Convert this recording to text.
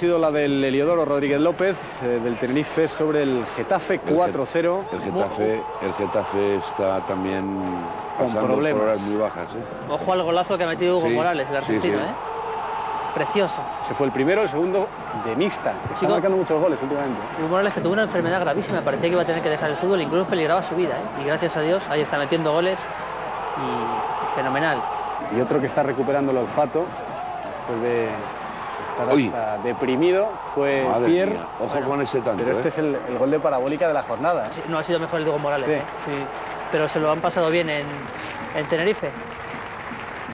sido la del Heliodoro Rodríguez López, eh, del Tenerife, sobre el Getafe 4-0. El Getafe, el Getafe está también Con problemas. por horas muy bajas. ¿eh? Ojo al golazo que ha metido Hugo Sí, Morales, el argentino, sí. ¿eh? Precioso. Se fue el primero, el segundo de mixta. Está Chico. marcando muchos goles últimamente. Hugo Morales que tuvo una enfermedad gravísima, parecía que iba a tener que dejar el fútbol, incluso peligraba su vida, ¿eh? Y gracias a Dios, ahí está metiendo goles y fenomenal. Y otro que está recuperando el olfato, después de estar Uy. hasta deprimido, fue Madre Pierre. mía, ojo Bueno, con ese tanto. Pero este ¿eh? es el, el gol de parabólica de la jornada. ¿eh? Sí, no ha sido mejor el de Hugo Morales, Sí. ¿eh? Sí. Pero se lo han pasado bien en, en Tenerife.